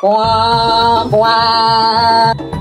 Wah, wah.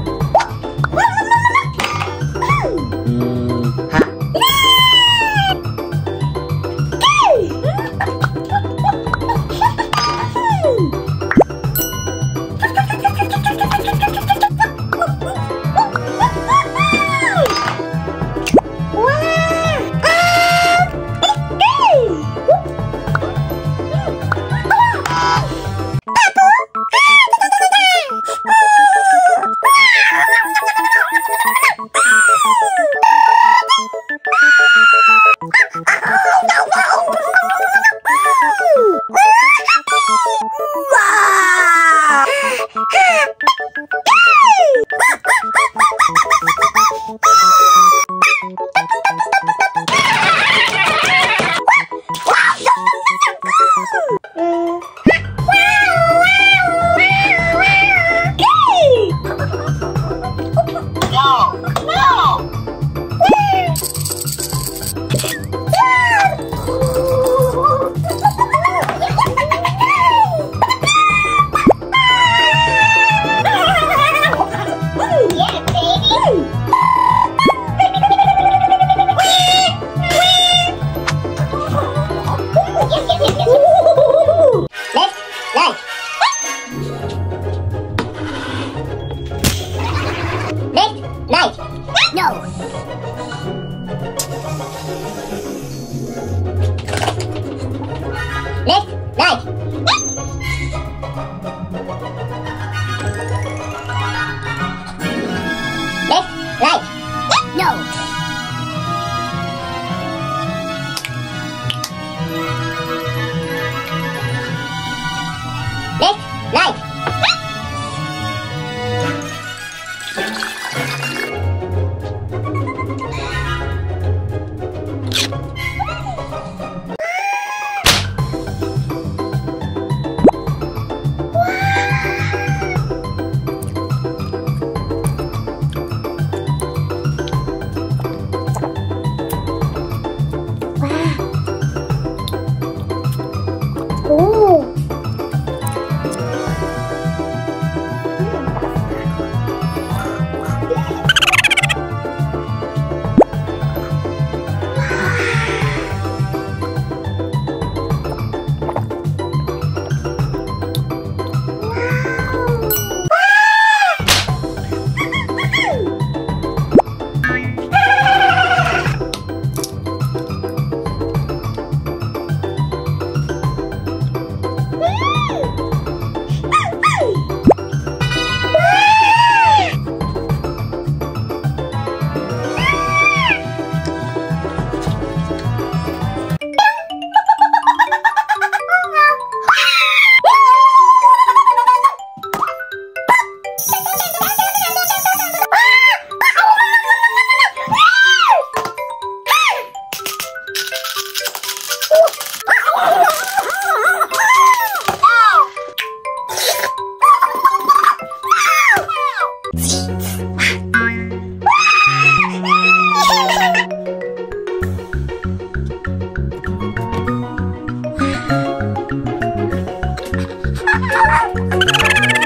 No. Make, like. Música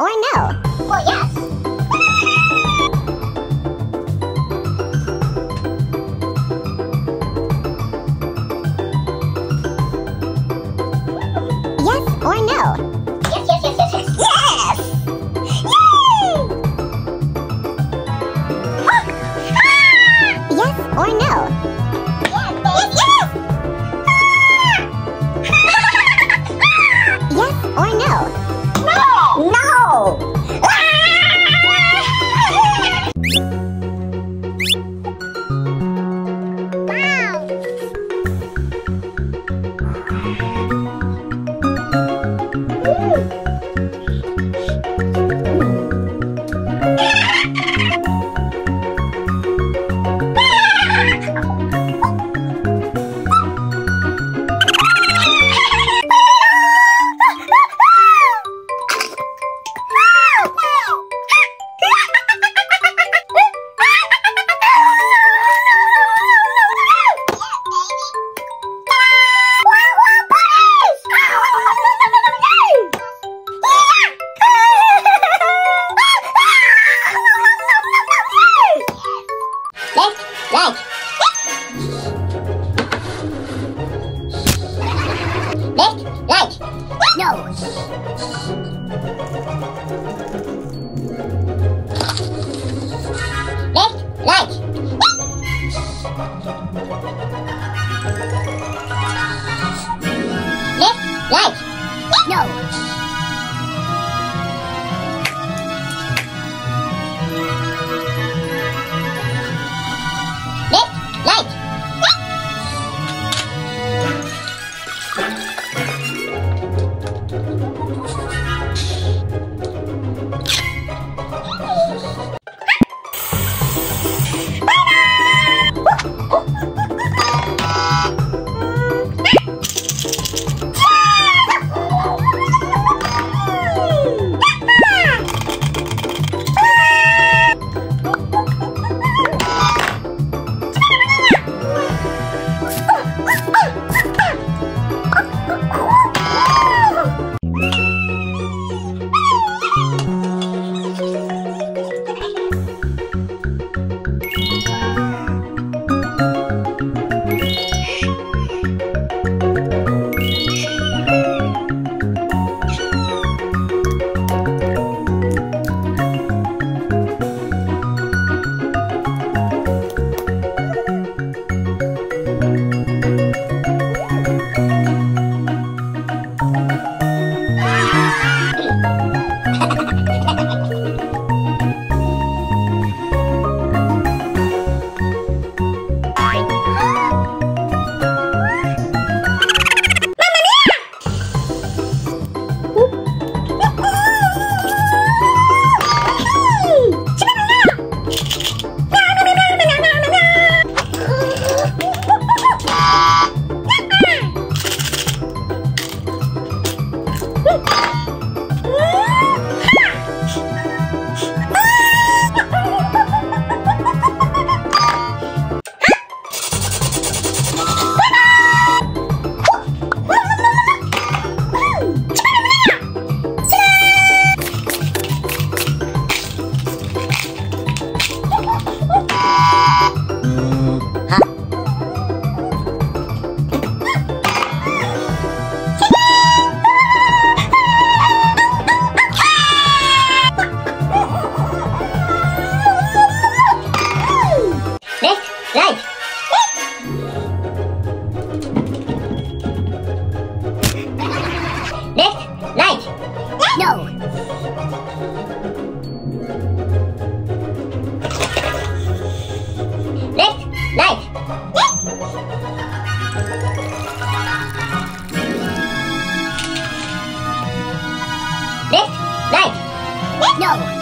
or no? Well, yes. Left, Đấy, đây, đâu